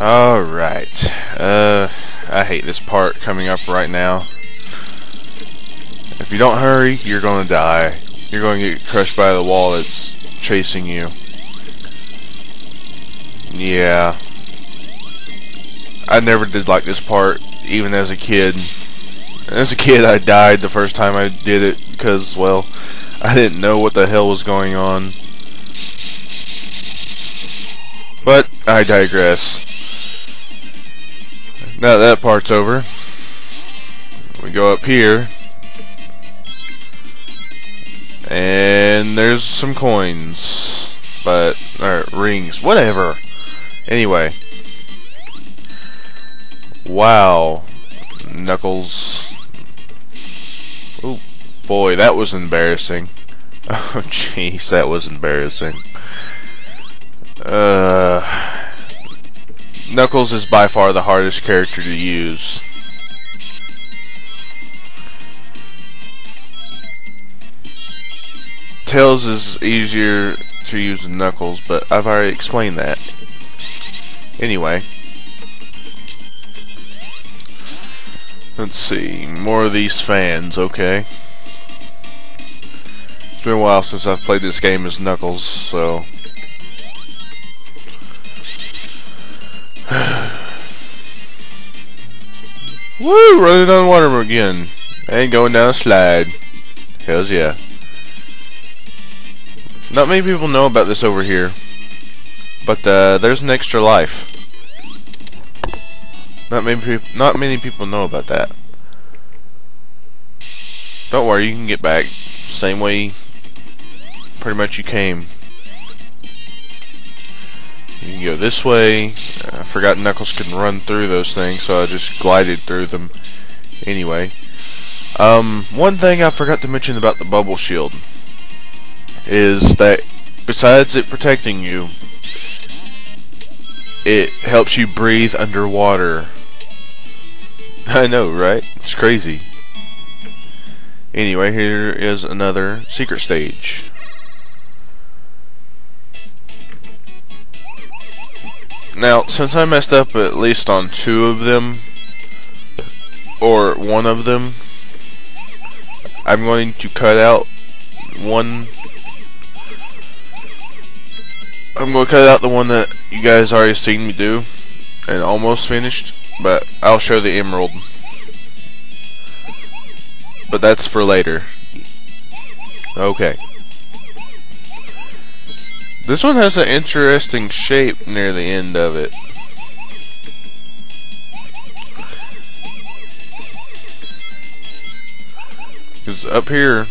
Alright. Uh, I hate this part coming up right now. If you don't hurry, you're gonna die. You're going to get crushed by the wall that's chasing you. Yeah. I never did like this part, even as a kid. As a kid, I died the first time I did it because, well, I didn't know what the hell was going on. But, I digress. Now that, part's over, we go up here, and there's some coins, but, or rings, whatever. Anyway. Wow. Knuckles. Oh, boy, that was embarrassing. Oh, jeez, that was embarrassing. Uh... Knuckles is by far the hardest character to use. Tails is easier to use than Knuckles, but I've already explained that. Anyway. Let's see, more of these fans, okay. It's been a while since I've played this game as Knuckles, so Woo! Running on water again. And going down a slide. Hells yeah. Not many people know about this over here. But uh, there's an extra life. Not many, not many people know about that. Don't worry, you can get back. Same way pretty much you came. You can go this way. I forgot Knuckles can run through those things, so I just glided through them. Anyway. Um, one thing I forgot to mention about the bubble shield is that besides it protecting you, it helps you breathe underwater. I know, right? It's crazy. Anyway, here is another secret stage. Now, since I messed up at least on two of them, or one of them, I'm going to cut out one. I'm going to cut out the one that you guys already seen me do, and almost finished, but I'll show the emerald. But that's for later. Okay. This one has an interesting shape near the end of it. Because up here,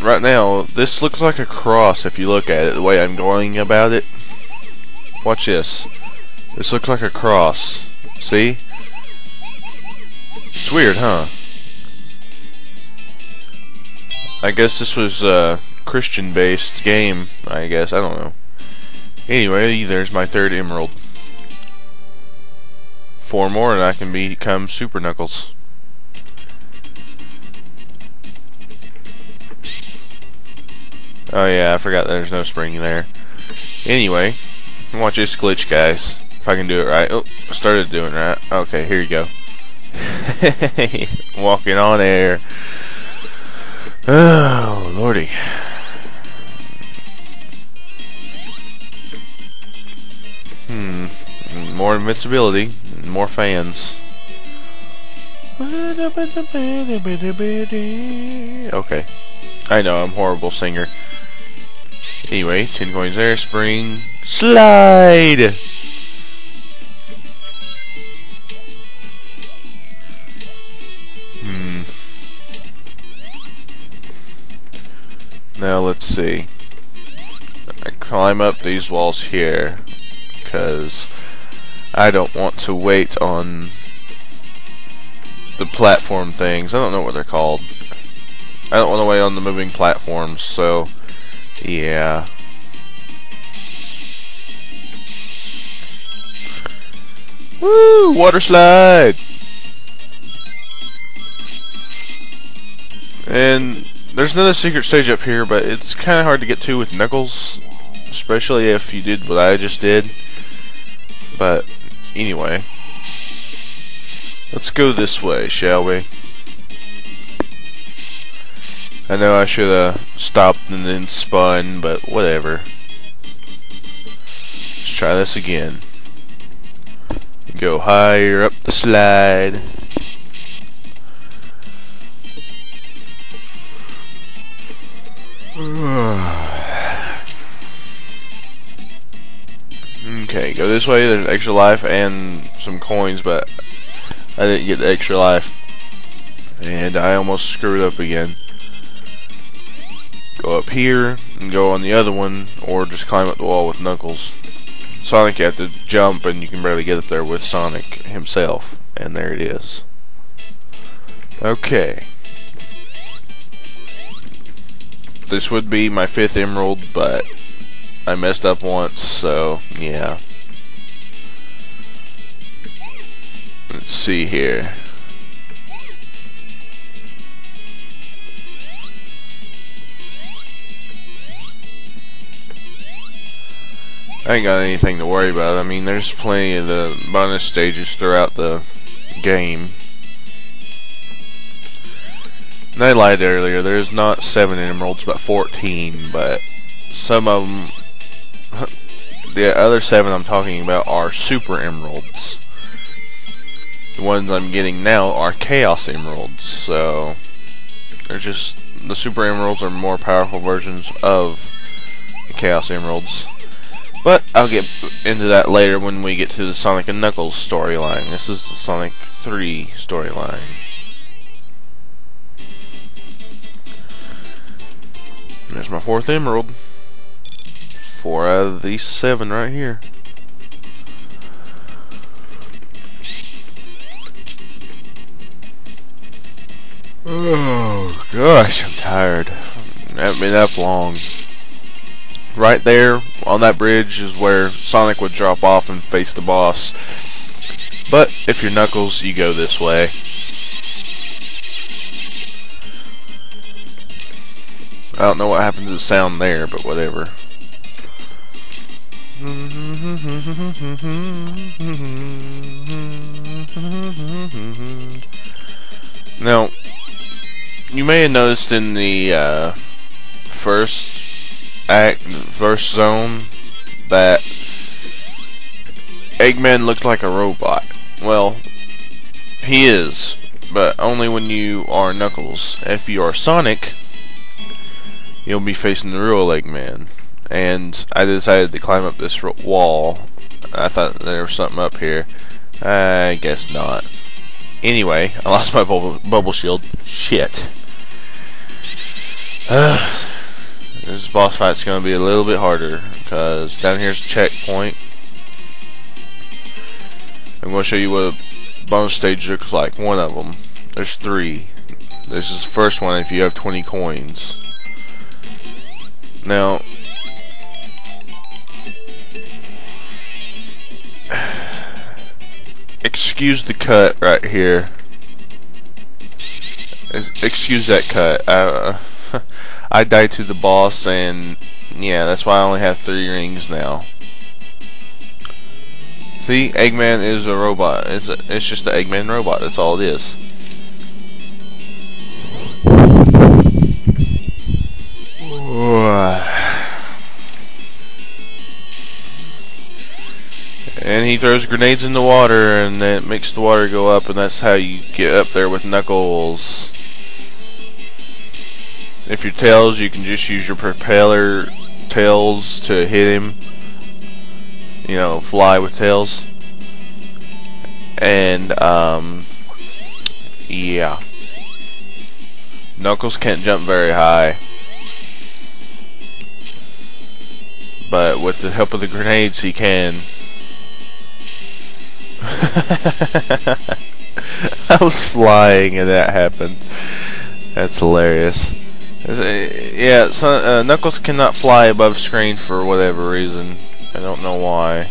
right now, this looks like a cross if you look at it, the way I'm going about it. Watch this. This looks like a cross. See? It's weird, huh? I guess this was, uh, Christian-based game, I guess. I don't know. Anyway, there's my third emerald. Four more and I can become Super Knuckles. Oh yeah, I forgot there's no spring there. Anyway, watch this glitch, guys. If I can do it right. Oh, I started doing right. Okay, here you go. Walking on air. Oh, lordy. More invincibility, and more fans. Okay. I know, I'm horrible singer. Anyway, 10 coins there, spring, slide! Hmm. Now let's see. I climb up these walls here because I don't want to wait on the platform things. I don't know what they're called. I don't want to wait on the moving platforms, so yeah. Woo! Water slide! And there's another secret stage up here, but it's kind of hard to get to with Knuckles, especially if you did what I just did. But anyway, let's go this way, shall we? I know I should have stopped and then spun, but whatever. Let's try this again. Go higher up the slide. okay, go this way, there's extra life and some coins, but I didn't get the extra life. And I almost screwed up again. Go up here and go on the other one, or just climb up the wall with Knuckles. Sonic, you have to jump, and you can barely get up there with Sonic himself. And there it is. Okay. This would be my fifth emerald, but I messed up once, so yeah. Let's see here. I ain't got anything to worry about. I mean, there's plenty of the bonus stages throughout the game. And I lied earlier. There's not 7 emeralds, but 14. But some of them... The other 7 I'm talking about are super emeralds. The ones I'm getting now are chaos emeralds. So... They're just... The super emeralds are more powerful versions of the chaos emeralds. But I'll get into that later when we get to the Sonic and Knuckles storyline. This is the Sonic 3 storyline. There's my fourth emerald. Four out of these seven right here. Oh gosh, I'm tired. I haven't been up long right there on that bridge is where Sonic would drop off and face the boss. But if you're Knuckles, you go this way. I don't know what happened to the sound there, but whatever. Now, may have noticed in the uh, first act first zone that Eggman looked like a robot. Well, he is, but only when you are Knuckles. If you are Sonic, you'll be facing the real Eggman. And I decided to climb up this wall. I thought there was something up here. I guess not. Anyway, I lost my bubble, bubble shield. Shit. This boss fight's going to be a little bit harder because down here's a checkpoint. I'm going to show you what a bonus stage looks like. One of them. There's three. This is the first one if you have 20 coins. Now, excuse the cut right here. Excuse that cut. Uh, I died to the boss, and yeah, that's why I only have three rings now. See, Eggman is a robot. It's a, it's just an Eggman robot. That's all it is. and he throws grenades in the water, and it makes the water go up, and that's how you get up there with Knuckles. If you're Tails, you can just use your propeller tails to hit him. You know, fly with tails. And, um, yeah. Knuckles can't jump very high. But with the help of the grenades, he can. I was flying and that happened. That's hilarious yeah, so, uh, Knuckles cannot fly above screen for whatever reason. I don't know why.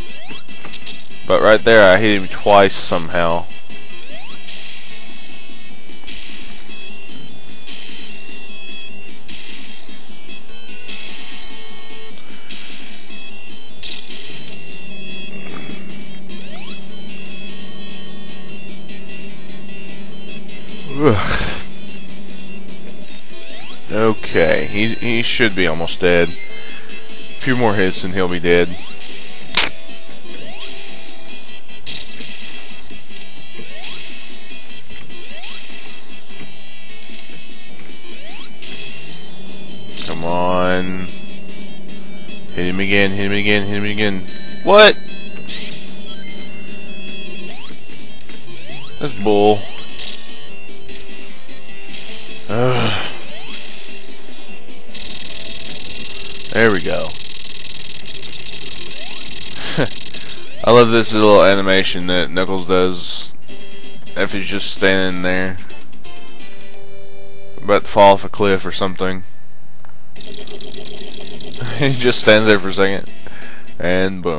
But right there, I hit him twice somehow. Ugh. Okay, he he should be almost dead. A few more hits and he'll be dead. Come on. Hit him again, hit him again, hit him again. What? That's bull. There we go. I love this little animation that Knuckles does if he's just standing there about to fall off a cliff or something. he just stands there for a second and boom.